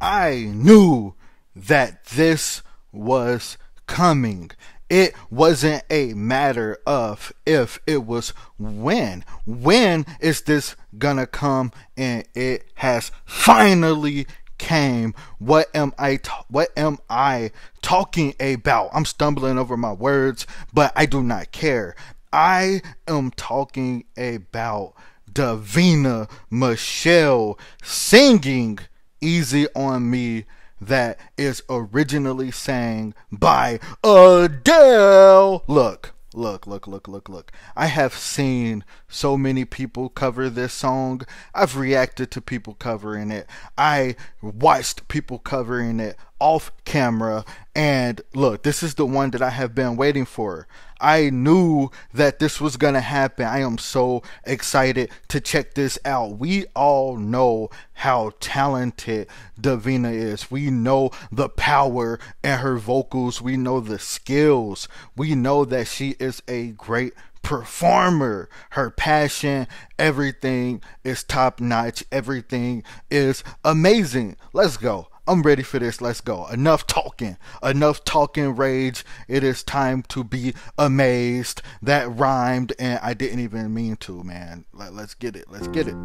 I knew that this was coming. It wasn't a matter of if, it was when. When is this gonna come? And it has finally came. What am I what am I talking about? I'm stumbling over my words, but I do not care. I am talking about Davina Michelle singing Easy on Me that is originally sang by Adele. Look, look, look, look, look, look. I have seen so many people cover this song. I've reacted to people covering it. I watched people covering it off camera. And look, this is the one that I have been waiting for. I knew that this was going to happen. I am so excited to check this out. We all know how talented Davina is. We know the power in her vocals. We know the skills. We know that she is a great performer. Her passion, everything is top notch. Everything is amazing. Let's go. I'm ready for this. Let's go. Enough talking. Enough talking rage. It is time to be amazed. That rhymed and I didn't even mean to, man. Let, let's get it. Let's get it.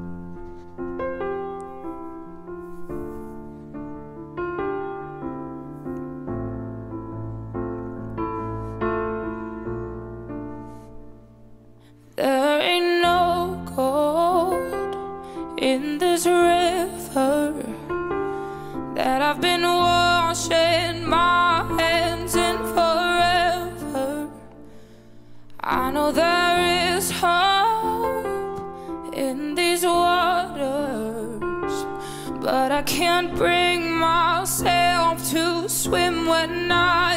Know there is hope in these waters, but I can't bring myself to swim when I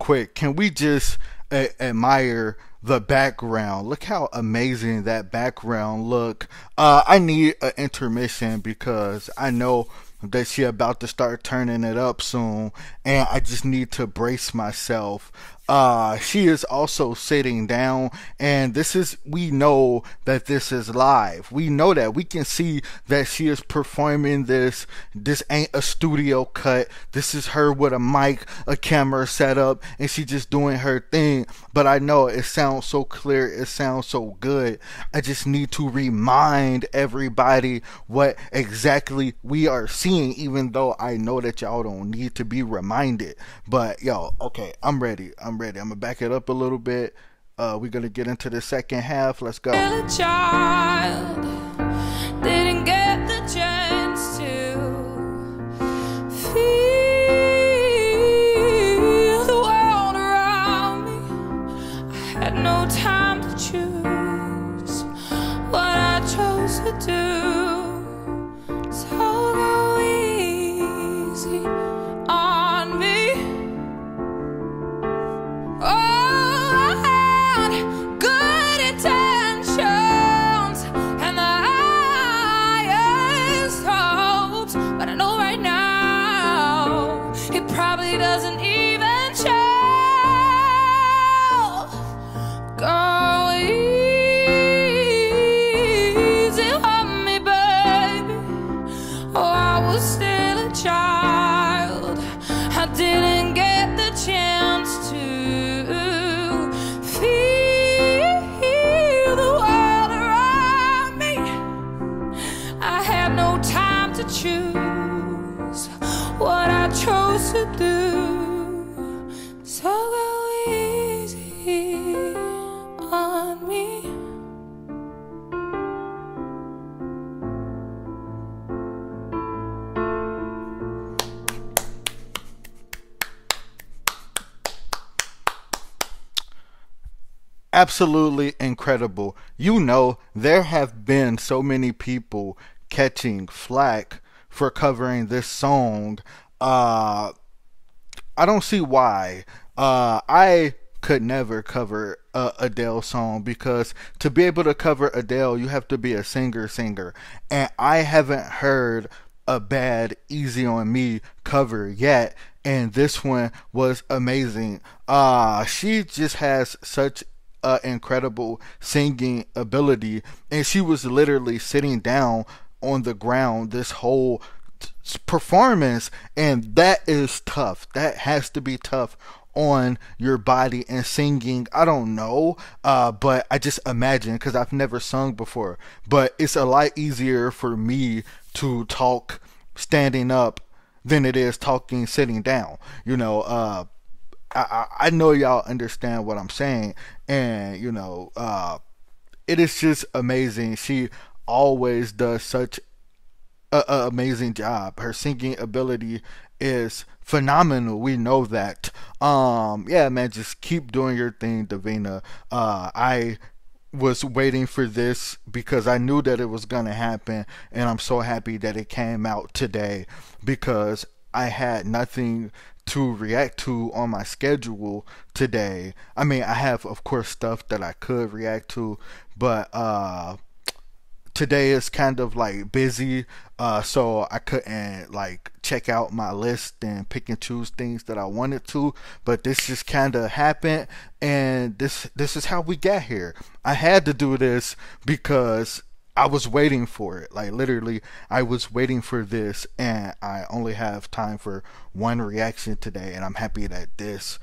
quick, can we just uh, admire the background? Look how amazing that background look. Uh, I need an intermission because I know that she about to start turning it up soon, and I just need to brace myself. Uh, she is also sitting down, and this is we know that this is live. We know that we can see that she is performing this. This ain't a studio cut. This is her with a mic, a camera set up, and she just doing her thing. But I know it sounds so clear, it sounds so good. I just need to remind everybody what exactly we are seeing, even though I know that y'all don't need to be reminded. But yo, okay, I'm ready. I'm ready. I'm gonna back it up a little bit. Uh, we're gonna get into the second half. Let's go. No time to choose absolutely incredible. You know, there have been so many people catching flack for covering this song. Uh, I don't see why. Uh, I could never cover a Adele song because to be able to cover Adele, you have to be a singer singer, and I haven't heard a bad Easy on Me cover yet, and this one was amazing. Uh she just has such uh, incredible singing ability, and she was literally sitting down on the ground this whole performance, and that is tough. That has to be tough on your body and singing. I don't know, uh, but I just imagine because I've never sung before. But it's a lot easier for me to talk standing up than it is talking sitting down. You know, uh, I, I know y'all understand what I'm saying, and you know, uh, it is just amazing. She always does such a, a amazing job. Her singing ability is phenomenal. We know that. Um, yeah, man, just keep doing your thing, Davina. Uh, I was waiting for this because I knew that it was gonna happen, and I'm so happy that it came out today because I had nothing to react to on my schedule today. I mean, I have of course stuff that I could react to, but uh today is kind of like busy uh so I couldn't like check out my list and pick and choose things that I wanted to, but this just kind of happened and this this is how we got here. I had to do this because I was waiting for it. Like literally, I was waiting for this, and I only have time for one reaction today, and I'm happy that this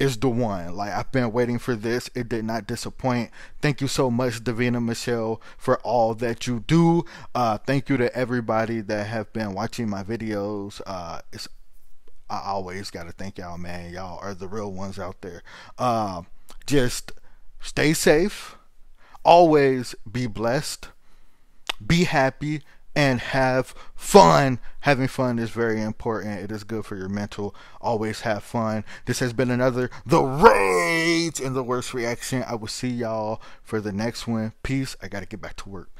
is the one. Like I've been waiting for this. It did not disappoint. Thank you so much, Davina Michelle, for all that you do. Uh, thank you to everybody that have been watching my videos. Uh, it's I always gotta thank y'all, man. Y'all are the real ones out there. Uh, just stay safe. Always be blessed be happy and have fun. Having fun is very important. It is good for your mental. Always have fun. This has been another The Rage and the Worst Reaction. I will see y'all for the next one. Peace. I got to get back to work.